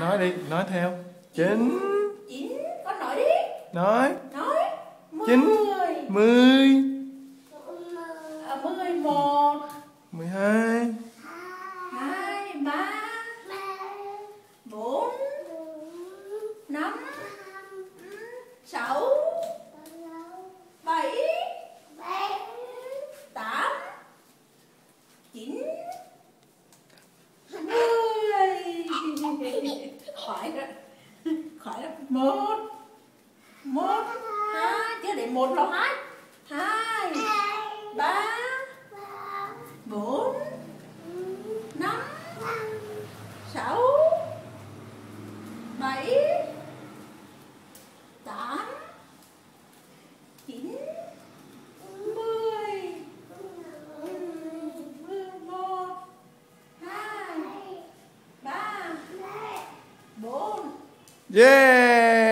nói đi nói theo. Chín. Chín con nói đi. Nói. Nói. Mười. Chín. Mười. À, mười một. Mười hai. Hai ba bốn năm sáu bảy tám chín mười khỏi rồi khỏi rồi một. Một. Hai. Chưa để một là hai. Hai. Ba. Bốn. Năm. Sáu. Bảy Yay!